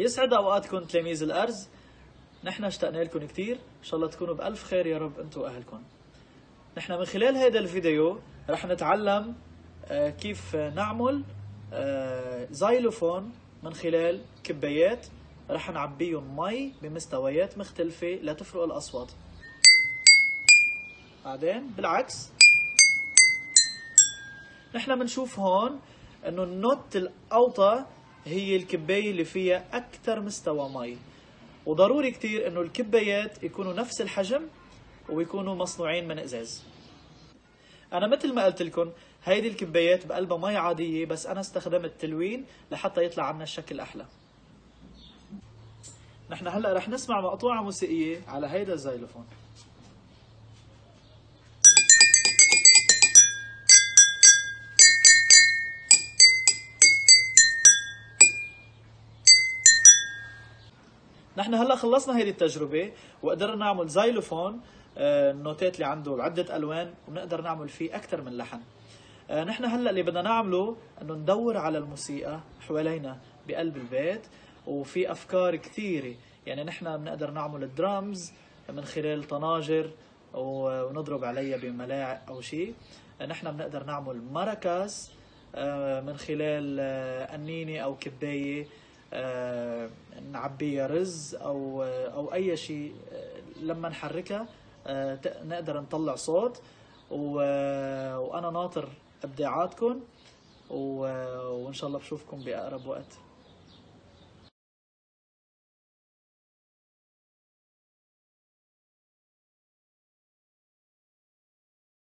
يسعد أوقاتكم تلاميذ الأرز. نحن أشتقنا لكم كثير إن شاء الله تكونوا بألف خير يا رب أنتم وأهلكم. نحن من خلال هذا الفيديو رح نتعلم آه، كيف نعمل آه، زايلوفون من خلال كبايات. رح نعبيهم مي بمستويات مختلفة لتفرق الأصوات. بعدين بالعكس. نحن بنشوف هون إنه النوت الأوطى هي الكباية اللي فيها أكثر مستوى مي. وضروري كتير إنه الكبايات يكونوا نفس الحجم ويكونوا مصنوعين من إزاز. أنا مثل ما قلت لكم هيدي الكبايات بقلبها مي عادية بس أنا استخدمت تلوين لحتى يطلع عنا الشكل أحلى. نحن هلأ رح نسمع مقطوعة موسيقية على هيدا الزيلوفون. نحن هلا خلصنا هيدي التجربة وقدرنا نعمل زايلوفون آه، النوتات اللي عنده عدة ألوان وبنقدر نعمل فيه أكثر من لحن. آه، نحن هلا اللي بدنا نعمله إنه ندور على الموسيقى حوالينا بقلب البيت وفي أفكار كثيرة. يعني نحن بنقدر نعمل الدرامز من خلال طناجر ونضرب عليها بملاعق أو شيء نحن بنقدر نعمل آه، من خلال قنينه أو كباية. نعبيها رز أو أو أي شيء لما نحركها نقدر نطلع صوت. وأنا ناطر إبداعاتكم. وإن شاء الله بشوفكم بأقرب وقت.